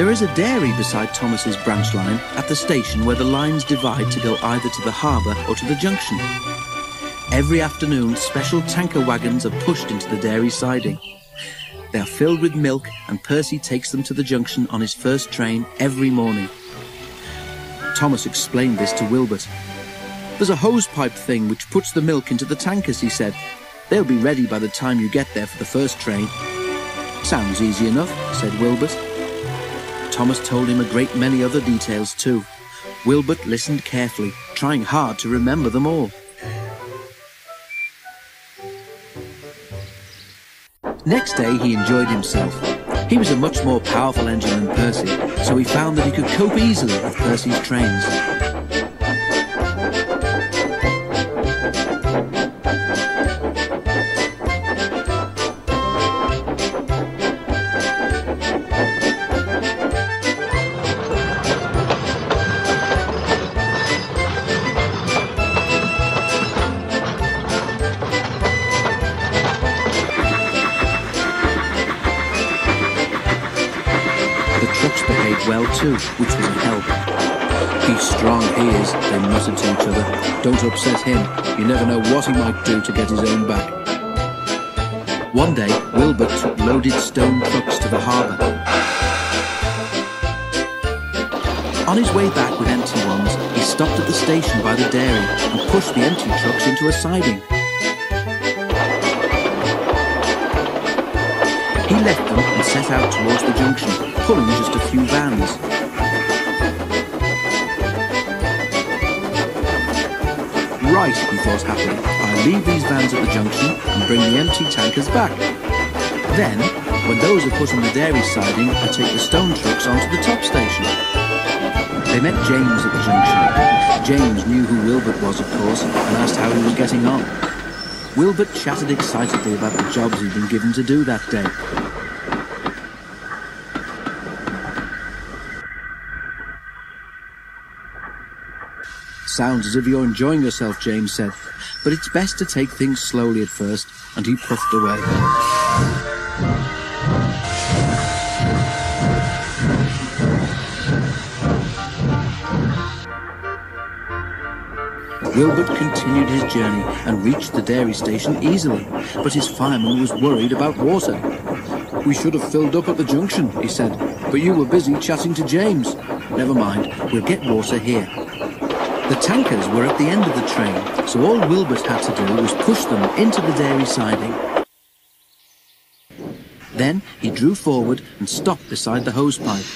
There is a dairy beside Thomas's branch line at the station where the lines divide to go either to the harbour or to the junction. Every afternoon, special tanker wagons are pushed into the dairy siding. They are filled with milk and Percy takes them to the junction on his first train every morning. Thomas explained this to Wilbert. There's a hosepipe thing which puts the milk into the tankers, he said. They'll be ready by the time you get there for the first train. Sounds easy enough, said Wilbert. Thomas told him a great many other details too. Wilbert listened carefully, trying hard to remember them all. Next day he enjoyed himself. He was a much more powerful engine than Percy, so he found that he could cope easily with Percy's trains. Behaved well too, which a help. He's strong, he is, they muttered to each other. Don't upset him. You never know what he might do to get his own back. One day, Wilbert took loaded stone trucks to the harbour. On his way back with empty ones, he stopped at the station by the dairy and pushed the empty trucks into a siding. He left them and set out towards the junction, vans. Right, he thought happily, I'll leave these vans at the junction and bring the empty tankers back. Then, when those are put on the dairy siding, I take the stone trucks onto the top station. They met James at the junction. James knew who Wilbert was, of course, and asked how he was getting on. Wilbert chatted excitedly about the jobs he'd been given to do that day. Sounds as if you're enjoying yourself, James said. But it's best to take things slowly at first, and he puffed away. Wilbert continued his journey and reached the dairy station easily, but his fireman was worried about water. We should have filled up at the junction, he said, but you were busy chatting to James. Never mind, we'll get water here. The tankers were at the end of the train, so all Wilbert had to do was push them into the dairy siding. Then he drew forward and stopped beside the hose pipe.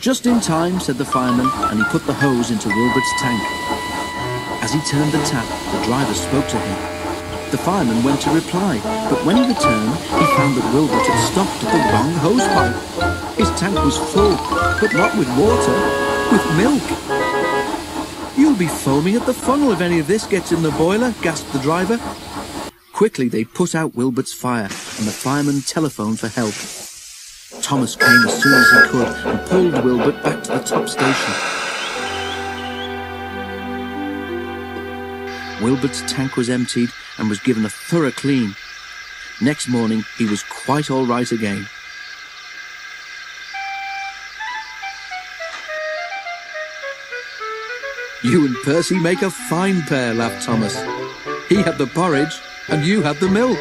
Just in time, said the fireman, and he put the hose into Wilbert's tank. As he turned the tap, the driver spoke to him. The fireman went to reply, but when he returned, he found that Wilbert had stopped at the wrong hose pipe. His tank was full, but not with water, with milk. You'll be foaming at the funnel if any of this gets in the boiler, gasped the driver. Quickly they put out Wilbert's fire, and the fireman telephoned for help. Thomas came as soon as he could and pulled Wilbert back to the top station. Wilbert's tank was emptied and was given a thorough clean. Next morning, he was quite all right again. You and Percy make a fine pair, laughed Thomas. He had the porridge, and you had the milk.